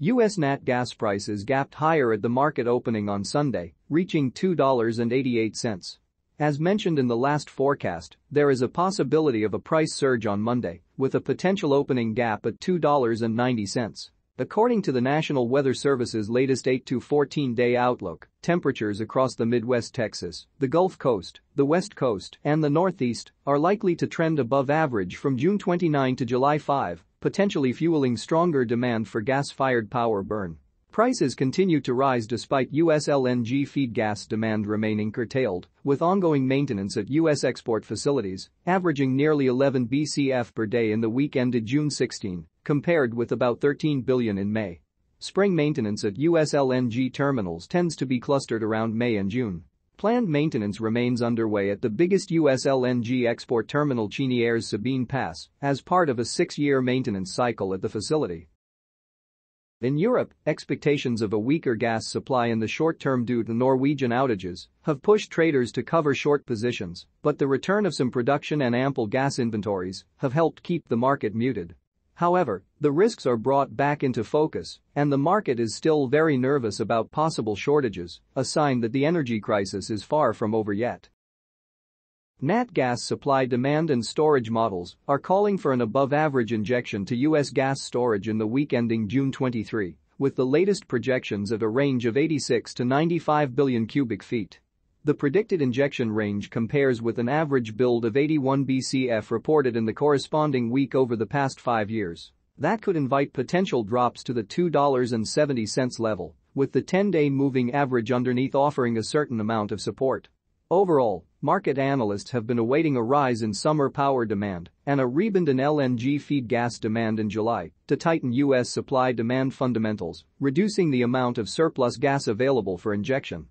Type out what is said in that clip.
U.S. nat gas prices gapped higher at the market opening on Sunday, reaching $2.88. As mentioned in the last forecast, there is a possibility of a price surge on Monday, with a potential opening gap at $2.90. According to the National Weather Service's latest 8 to 14 day outlook, temperatures across the Midwest Texas, the Gulf Coast, the West Coast, and the Northeast are likely to trend above average from June 29 to July 5, potentially fueling stronger demand for gas-fired power burn. Prices continue to rise despite U.S. LNG feed gas demand remaining curtailed, with ongoing maintenance at U.S. export facilities, averaging nearly 11 BCF per day in the week ended June 16, compared with about 13 billion in May. Spring maintenance at U.S. LNG terminals tends to be clustered around May and June. Planned maintenance remains underway at the biggest U.S. LNG export terminal Cheniere's Sabine Pass as part of a six-year maintenance cycle at the facility. In Europe, expectations of a weaker gas supply in the short term due to Norwegian outages have pushed traders to cover short positions, but the return of some production and ample gas inventories have helped keep the market muted. However, the risks are brought back into focus, and the market is still very nervous about possible shortages, a sign that the energy crisis is far from over yet. Nat gas supply demand and storage models are calling for an above-average injection to U.S. gas storage in the week ending June 23, with the latest projections at a range of 86 to 95 billion cubic feet. The predicted injection range compares with an average build of 81 BCF reported in the corresponding week over the past five years. That could invite potential drops to the $2.70 level, with the 10-day moving average underneath offering a certain amount of support. Overall, market analysts have been awaiting a rise in summer power demand and a rebound in LNG feed gas demand in July to tighten U.S. supply-demand fundamentals, reducing the amount of surplus gas available for injection.